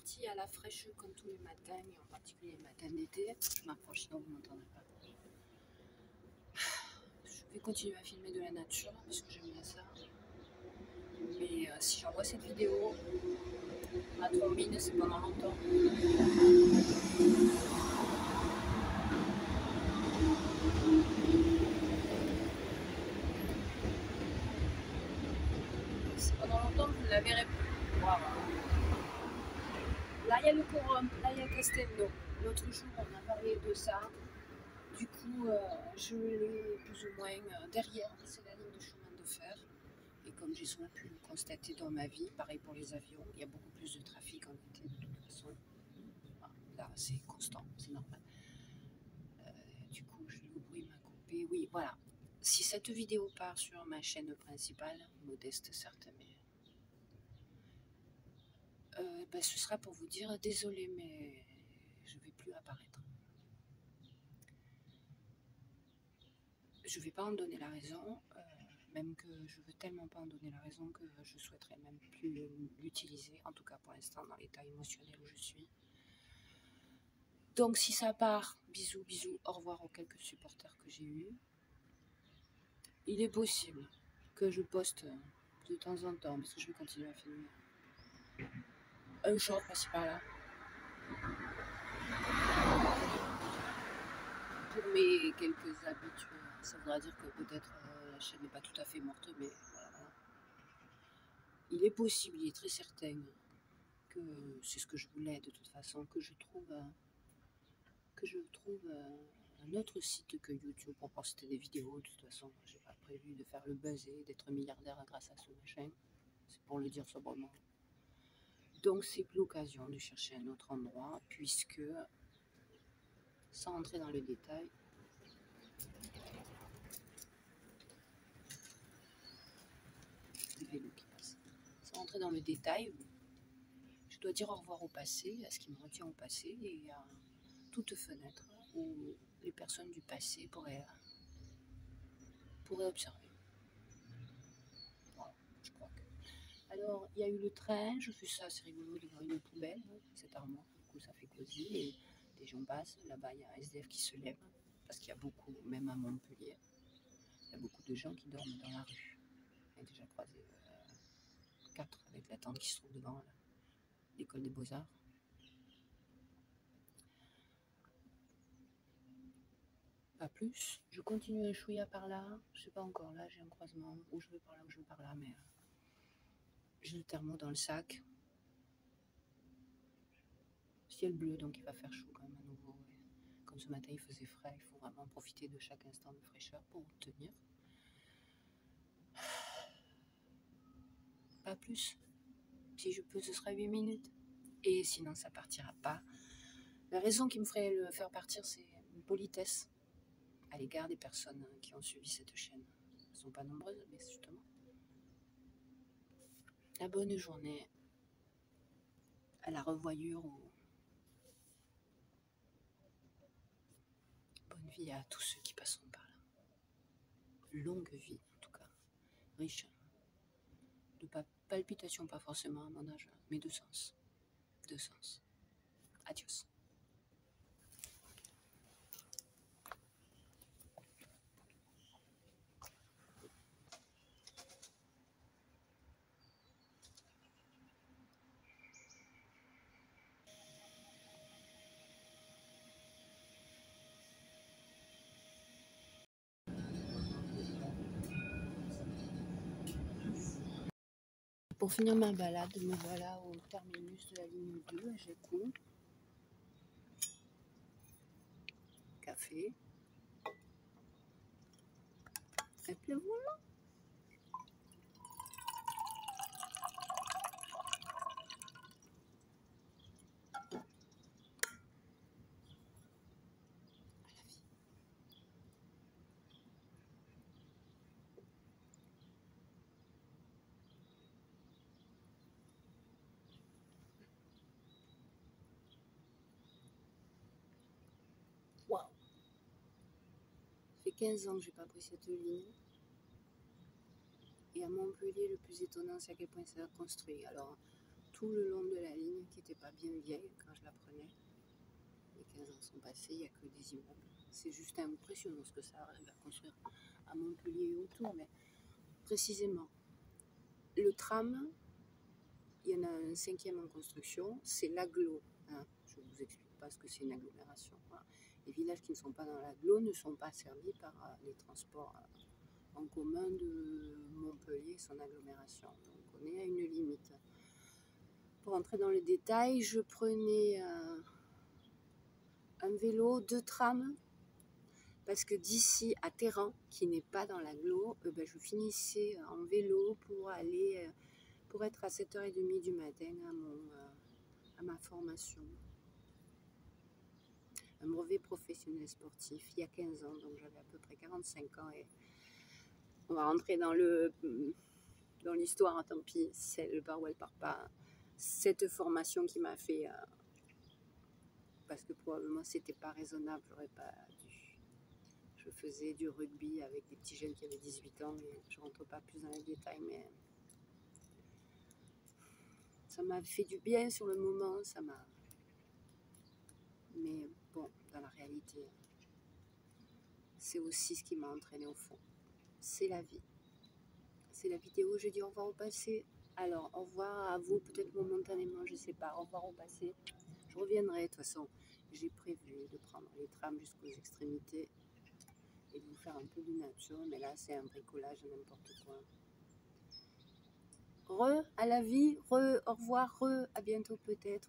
partie à la fraîche comme tous les matins, et en particulier les matins d'été. Je m'approche sinon vous m'entendrez pas. Je vais continuer à filmer de la nature parce que j'aime bien ça. Mais euh, si j'envoie cette vidéo, ma trombine c'est pendant longtemps. C'est pendant longtemps que vous ne la verrez. Voilà. Là, il y a le Corum, là, il y a Castello. L'autre jour, on a parlé de ça. Du coup, euh, je l'ai plus ou moins euh, derrière, c'est la ligne de chemin de fer. Et comme j'ai souvent pu le constater dans ma vie, pareil pour les avions, il y a beaucoup plus de trafic en été de toute façon. Là, c'est constant, c'est normal. Euh, du coup, je, le bruit m'a coupé. Oui, voilà. Si cette vidéo part sur ma chaîne principale, modeste certes, mais ben, ce sera pour vous dire désolé, mais je vais plus apparaître. Je vais pas en donner la raison, euh, même que je veux tellement pas en donner la raison que je souhaiterais même plus l'utiliser, en tout cas pour l'instant dans l'état émotionnel où je suis. Donc si ça part, bisous, bisous, au revoir aux quelques supporters que j'ai eus. Il est possible que je poste de temps en temps, parce que je vais continuer à filmer un short par-ci par-là. Pour mes quelques habitués, ça voudra dire que peut-être euh, la chaîne n'est pas tout à fait morte, mais voilà. Il est possible, il est très certain que c'est ce que je voulais de toute façon, que je trouve, euh, que je trouve euh, un autre site que YouTube pour poster des vidéos. De toute façon, j'ai pas prévu de faire le buzz et d'être milliardaire grâce à ce machin. C'est pour le dire sobrement. Donc c'est l'occasion de chercher un autre endroit puisque, sans entrer dans le détail. Sans entrer dans le détail, je dois dire au revoir au passé, à ce qui me retient au passé et à toute fenêtre où les personnes du passé pourraient, pourraient observer. Voilà, je crois que. Alors, il y a eu le train, je fais ça, c'est rigolo de voir une poubelle, hein, cette armoire, du coup ça fait cosy, et des gens passent, là-bas il y a un SDF qui se lève, parce qu'il y a beaucoup, même à Montpellier, il y a beaucoup de gens qui dorment dans la rue. J'ai déjà croisé euh, quatre avec la tente qui se trouve devant l'école des beaux-arts. Pas plus. Je continue un chouïa par là. Je sais pas encore. Là, j'ai un croisement. Où je veux par là, où je veux par là. Mais euh, j'ai le thermo dans le sac. Ciel bleu, donc il va faire chaud quand même à nouveau. Comme ce matin, il faisait frais. Il faut vraiment profiter de chaque instant de fraîcheur pour tenir. Pas plus. Si je peux, ce sera 8 minutes. Et sinon, ça partira pas. La raison qui me ferait le faire partir, c'est une politesse à l'égard des personnes qui ont suivi cette chaîne. Elles ne sont pas nombreuses, mais justement. La bonne journée, à la revoyure ou bonne vie à tous ceux qui passeront par là. Longue vie, en tout cas. Riche. De pa- palpitations, pas forcément à mon âge, mais de sens. De sens. Adios. Pour finir ma balade, me voilà au terminus de la ligne 2 à Gécou. Café. Et puis. 15 ans que j'ai pas pris cette ligne. Et à Montpellier, le plus étonnant, c'est à quel point ça a construit. Alors, tout le long de la ligne qui n'était pas bien vieille quand je la prenais. Les 15 ans sont passés, il n'y a que des immeubles. C'est juste impressionnant ce que ça arrive à construire à Montpellier et autour, mais précisément, le tram, il y en a un cinquième en construction, c'est l'aglo. Hein. Je ne vous explique pas ce que c'est une agglomération. Les villages qui ne sont pas dans l'aglo ne sont pas servis par euh, les transports euh, en commun de Montpellier, son agglomération. Donc on est à une limite. Pour entrer dans les détails, je prenais euh, un vélo, deux trams, parce que d'ici à Terran, qui n'est pas dans l'agglo, ben, je finissais en vélo pour aller, pour être à 7h30 du matin à, mon, à ma formation. Un brevet professionnel sportif, il y a 15 ans, donc j'avais à peu près 45 ans et on va rentrer dans le dans l'histoire, tant pis, c'est le par où elle part pas cette formation qui m'a fait, euh, parce que probablement c'était pas raisonnable, j'aurais pas dû. Je faisais du rugby avec des petits jeunes qui avaient 18 ans, et je rentre pas plus dans les détails, mais ça m'a fait du bien sur le moment, ça m'a. Mais bon, dans la réalité, c'est aussi ce qui m'a entraîné au fond. C'est la vie. C'est la vidéo, je dis au revoir au passé. Alors, au revoir à vous, peut-être momentanément, je ne sais pas. Au revoir au passé. Je reviendrai, de toute façon. J'ai prévu de prendre les trams jusqu'aux extrémités et de vous faire un peu de nature. Mais là, c'est un bricolage, n'importe quoi. Re, à la vie. Re, au revoir. Re, à bientôt peut-être.